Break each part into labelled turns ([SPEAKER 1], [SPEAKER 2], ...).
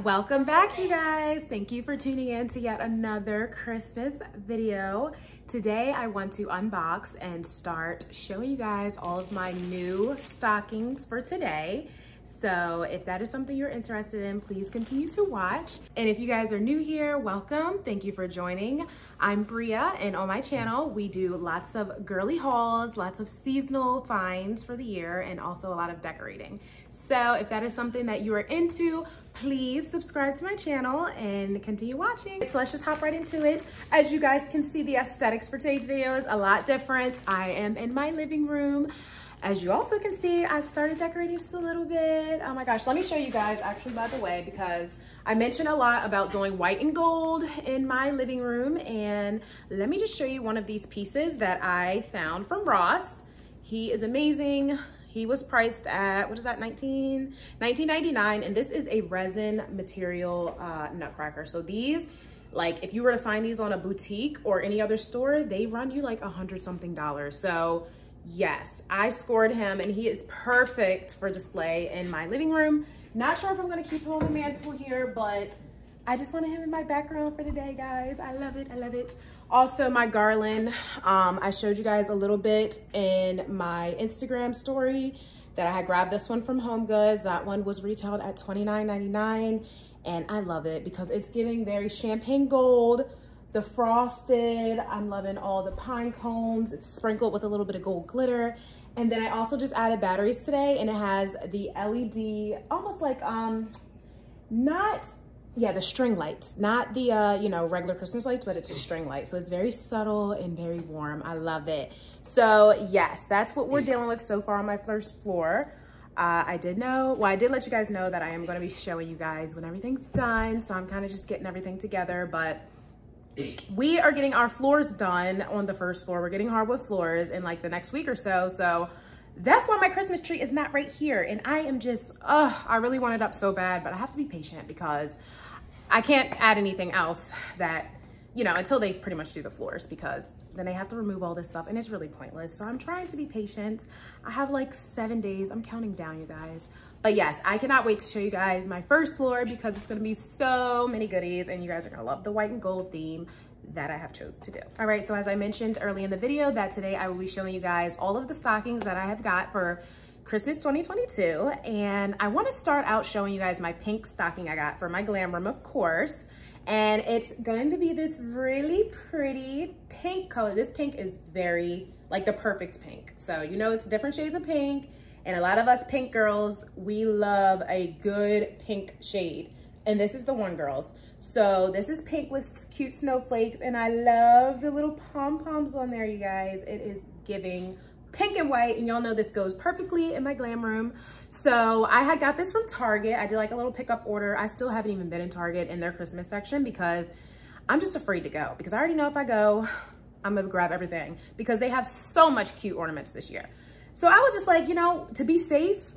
[SPEAKER 1] Welcome back, you guys. Thank you for tuning in to yet another Christmas video. Today, I want to unbox and start showing you guys all of my new stockings for today. So if that is something you're interested in, please continue to watch. And if you guys are new here, welcome. Thank you for joining. I'm Bria, and on my channel, we do lots of girly hauls, lots of seasonal finds for the year, and also a lot of decorating. So if that is something that you are into, please subscribe to my channel and continue watching. So let's just hop right into it. As you guys can see, the aesthetics for today's video is a lot different. I am in my living room. As you also can see, I started decorating just a little bit. Oh my gosh, let me show you guys actually by the way, because I mentioned a lot about doing white and gold in my living room. And let me just show you one of these pieces that I found from Ross. He is amazing. He was priced at, what is that, 19, 19.99, and this is a resin material uh, nutcracker. So these, like if you were to find these on a boutique or any other store, they run you like a hundred something dollars. So yes, I scored him and he is perfect for display in my living room. Not sure if I'm gonna keep him on the mantle here, but I just wanted him in my background for today, guys. I love it, I love it. Also my garland, um, I showed you guys a little bit in my Instagram story that I had grabbed this one from Home Goods. That one was retailed at $29.99 and I love it because it's giving very champagne gold, the frosted. I'm loving all the pine cones. It's sprinkled with a little bit of gold glitter. And then I also just added batteries today and it has the LED, almost like, um, not, yeah, the string lights, not the, uh, you know, regular Christmas lights, but it's a string light. So it's very subtle and very warm. I love it. So yes, that's what we're dealing with so far on my first floor. Uh, I did know, well, I did let you guys know that I am going to be showing you guys when everything's done. So I'm kind of just getting everything together, but we are getting our floors done on the first floor. We're getting hardwood floors in like the next week or so. So that's why my Christmas tree is not right here. And I am just, oh, I really want it up so bad, but I have to be patient because I can't add anything else that, you know, until they pretty much do the floors because then they have to remove all this stuff and it's really pointless. So I'm trying to be patient. I have like seven days. I'm counting down, you guys. But yes, I cannot wait to show you guys my first floor because it's gonna be so many goodies and you guys are gonna love the white and gold theme that I have chose to do. All right, so as I mentioned early in the video that today I will be showing you guys all of the stockings that I have got for Christmas 2022. And I wanna start out showing you guys my pink stocking I got for my glam room, of course. And it's going to be this really pretty pink color. This pink is very, like the perfect pink. So you know it's different shades of pink and a lot of us pink girls, we love a good pink shade. And this is the one, girls. So this is pink with cute snowflakes. And I love the little pom-poms on there, you guys. It is giving pink and white. And y'all know this goes perfectly in my glam room. So I had got this from Target. I did like a little pickup order. I still haven't even been in Target in their Christmas section because I'm just afraid to go. Because I already know if I go, I'm gonna grab everything. Because they have so much cute ornaments this year. So I was just like, you know, to be safe,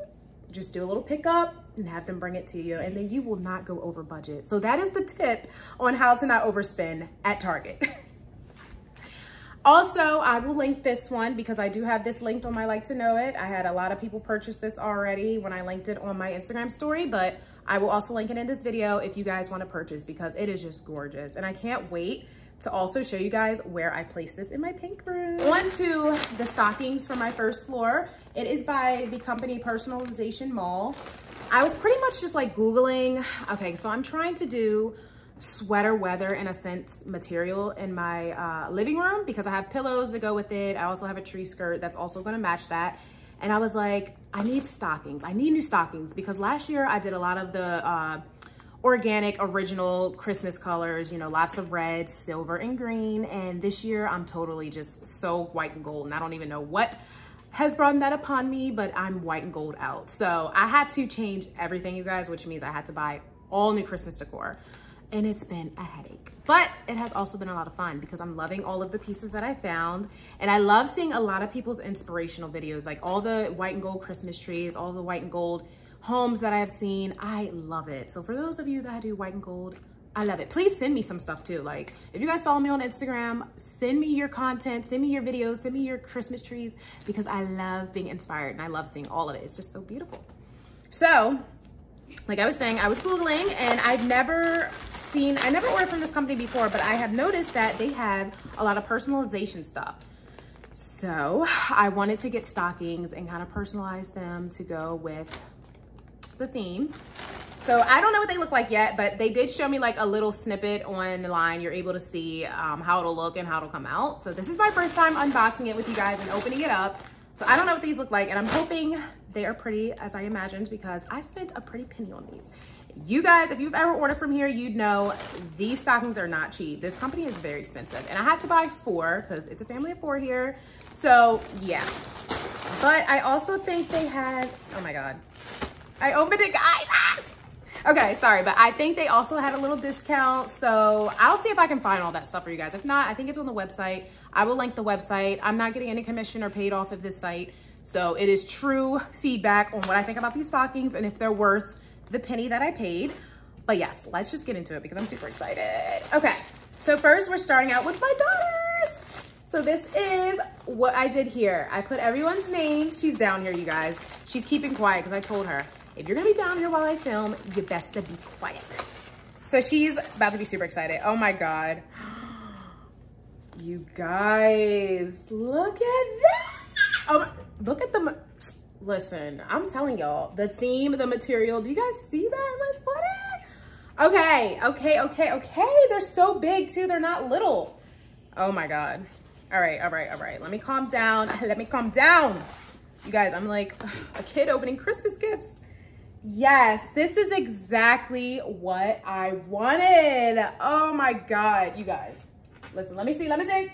[SPEAKER 1] just do a little pickup and have them bring it to you and then you will not go over budget. So that is the tip on how to not overspend at Target. also, I will link this one because I do have this linked on my Like to Know It. I had a lot of people purchase this already when I linked it on my Instagram story, but I will also link it in this video if you guys want to purchase because it is just gorgeous. And I can't wait to also show you guys where I place this in my pink room. On to the stockings for my first floor. It is by the company Personalization Mall. I was pretty much just like Googling, okay, so I'm trying to do sweater weather in a sense material in my uh, living room because I have pillows that go with it. I also have a tree skirt that's also gonna match that. And I was like, I need stockings. I need new stockings because last year I did a lot of the uh, organic, original Christmas colors, you know, lots of red, silver, and green. And this year I'm totally just so white and gold and I don't even know what has brought that upon me, but I'm white and gold out. So I had to change everything, you guys, which means I had to buy all new Christmas decor. And it's been a headache. But it has also been a lot of fun because I'm loving all of the pieces that I found. And I love seeing a lot of people's inspirational videos, like all the white and gold Christmas trees, all the white and gold homes that I've seen. I love it. So for those of you that do white and gold, I love it. Please send me some stuff too. Like if you guys follow me on Instagram, send me your content, send me your videos, send me your Christmas trees because I love being inspired and I love seeing all of it. It's just so beautiful. So like I was saying, I was Googling and I've never seen, I never ordered from this company before, but I have noticed that they have a lot of personalization stuff. So I wanted to get stockings and kind of personalize them to go with the theme. So I don't know what they look like yet, but they did show me like a little snippet online. You're able to see um, how it'll look and how it'll come out. So this is my first time unboxing it with you guys and opening it up. So I don't know what these look like and I'm hoping they are pretty as I imagined because I spent a pretty penny on these. You guys, if you've ever ordered from here, you'd know these stockings are not cheap. This company is very expensive. And I had to buy four because it's a family of four here. So yeah. But I also think they had, oh my God. I opened it, guys. Ah! Okay, sorry, but I think they also had a little discount. So I'll see if I can find all that stuff for you guys. If not, I think it's on the website. I will link the website. I'm not getting any commission or paid off of this site. So it is true feedback on what I think about these stockings and if they're worth the penny that I paid. But yes, let's just get into it because I'm super excited. Okay, so first we're starting out with my daughters. So this is what I did here. I put everyone's names. She's down here, you guys. She's keeping quiet because I told her, if you're gonna be down here while I film, you best to be quiet. So she's about to be super excited. Oh my God. You guys, look at that. Oh, look at the, listen, I'm telling y'all, the theme, the material, do you guys see that in my sweater? Okay, okay, okay, okay. They're so big too, they're not little. Oh my God. All right, all right, all right. Let me calm down. Let me calm down. You guys, I'm like a kid opening Christmas gifts. Yes, this is exactly what I wanted. Oh my God, you guys. Listen, let me see, let me see.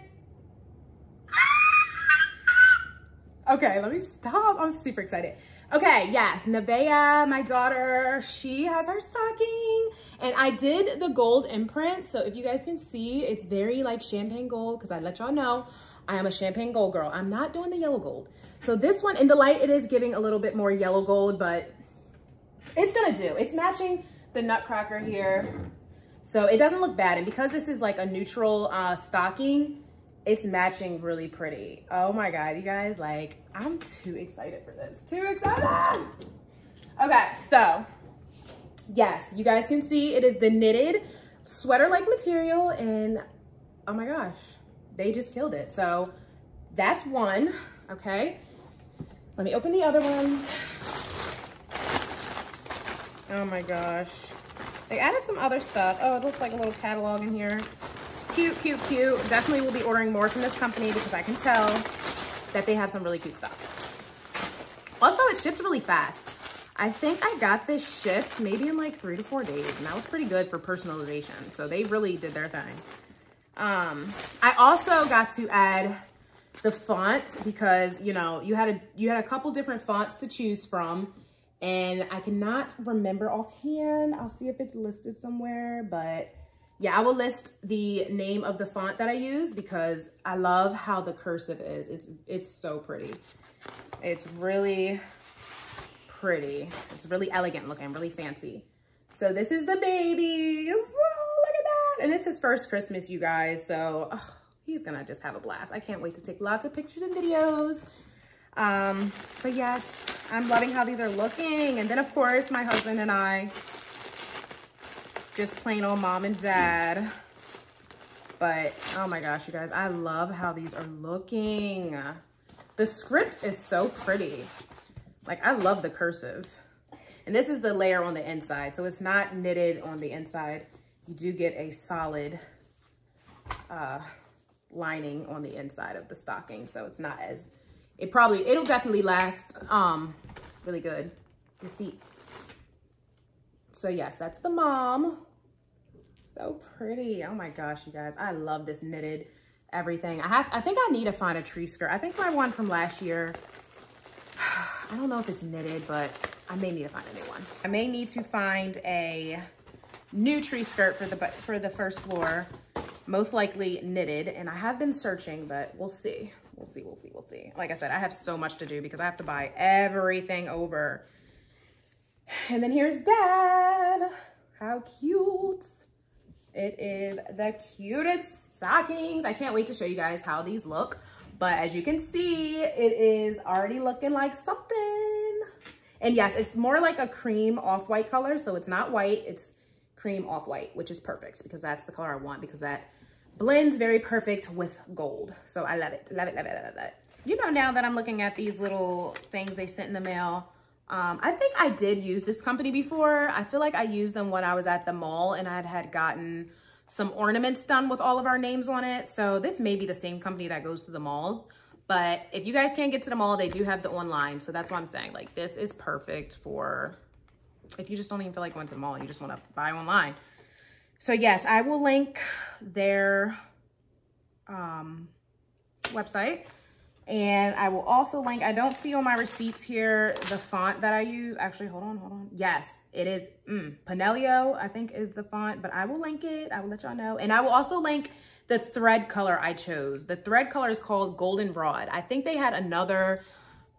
[SPEAKER 1] Okay, let me stop. I'm super excited. Okay, yes, Nevaeh, my daughter, she has her stocking. And I did the gold imprint. So if you guys can see, it's very like champagne gold because I let y'all know I am a champagne gold girl. I'm not doing the yellow gold. So this one in the light, it is giving a little bit more yellow gold, but it's gonna do. It's matching the nutcracker here. So it doesn't look bad. And because this is like a neutral uh, stocking, it's matching really pretty. Oh my God, you guys, like, I'm too excited for this. Too excited. Okay, so yes, you guys can see it is the knitted sweater-like material and oh my gosh, they just killed it. So that's one, okay? Let me open the other one. Oh my gosh. They added some other stuff. Oh, it looks like a little catalog in here. Cute, cute, cute. Definitely will be ordering more from this company because I can tell that they have some really cute stuff. Also, it shipped really fast. I think I got this shipped maybe in like three to four days, and that was pretty good for personalization. So they really did their thing. Um, I also got to add the font because, you know, you had a, you had a couple different fonts to choose from and I cannot remember offhand. I'll see if it's listed somewhere, but yeah, I will list the name of the font that I use because I love how the cursive is. It's, it's so pretty. It's really pretty. It's really elegant looking, really fancy. So this is the baby. Oh, look at that. And it's his first Christmas, you guys. So oh, he's gonna just have a blast. I can't wait to take lots of pictures and videos. Um, but yes, I'm loving how these are looking. And then of course, my husband and I, just plain old mom and dad. But oh my gosh, you guys, I love how these are looking. The script is so pretty. Like I love the cursive. And this is the layer on the inside. So it's not knitted on the inside. You do get a solid uh, lining on the inside of the stocking. So it's not as it probably, it'll definitely last um, really good. Your feet. So yes, that's the mom. So pretty. Oh my gosh, you guys. I love this knitted everything. I have, I think I need to find a tree skirt. I think my one from last year, I don't know if it's knitted, but I may need to find a new one. I may need to find a new tree skirt for the, for the first floor, most likely knitted. And I have been searching, but we'll see. We'll see, we'll see, we'll see. Like I said, I have so much to do because I have to buy everything over. And then here's dad. How cute. It is the cutest stockings. I can't wait to show you guys how these look. But as you can see, it is already looking like something. And yes, it's more like a cream off-white color. So it's not white, it's cream off-white, which is perfect because that's the color I want because that blends very perfect with gold. So I love it, love it, love it, love it. You know, now that I'm looking at these little things they sent in the mail, um, I think I did use this company before. I feel like I used them when I was at the mall and I had gotten some ornaments done with all of our names on it. So this may be the same company that goes to the malls. But if you guys can't get to the mall, they do have the online. So that's what I'm saying. Like this is perfect for if you just don't even feel like going to the mall you just want to buy online. So yes, I will link their um, website. And I will also link, I don't see on my receipts here the font that I use. Actually, hold on, hold on. Yes, it is mm, I think is the font, but I will link it. I will let y'all know. And I will also link the thread color I chose. The thread color is called Goldenrod. I think they had another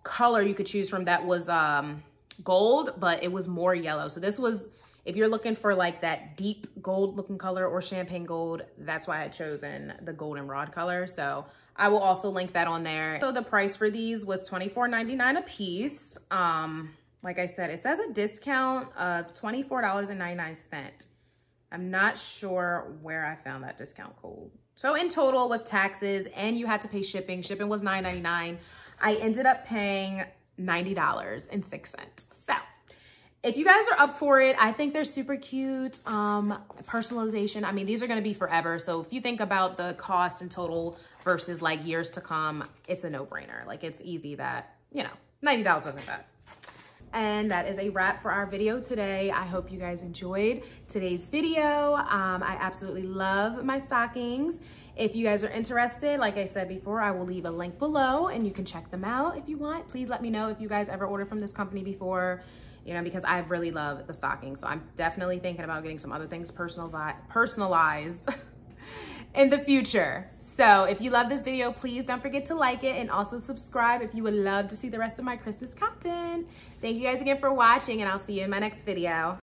[SPEAKER 1] color you could choose from that was um, gold, but it was more yellow. So this was, if you're looking for like that deep gold looking color or champagne gold, that's why I chosen the goldenrod color. So I will also link that on there. So the price for these was $24.99 a piece. Um, like I said, it says a discount of $24.99. I'm not sure where I found that discount code. So in total with taxes and you had to pay shipping, shipping was $9.99. I ended up paying $90.06. So if you guys are up for it, I think they're super cute. Um, personalization, I mean, these are gonna be forever. So if you think about the cost in total versus like years to come, it's a no-brainer. Like it's easy that, you know, $90 isn't bad. And that is a wrap for our video today. I hope you guys enjoyed today's video. Um, I absolutely love my stockings. If you guys are interested, like I said before, I will leave a link below and you can check them out if you want. Please let me know if you guys ever ordered from this company before, you know, because I really love the stocking. So I'm definitely thinking about getting some other things personalized, personalized in the future. So if you love this video, please don't forget to like it and also subscribe if you would love to see the rest of my Christmas content. Thank you guys again for watching and I'll see you in my next video.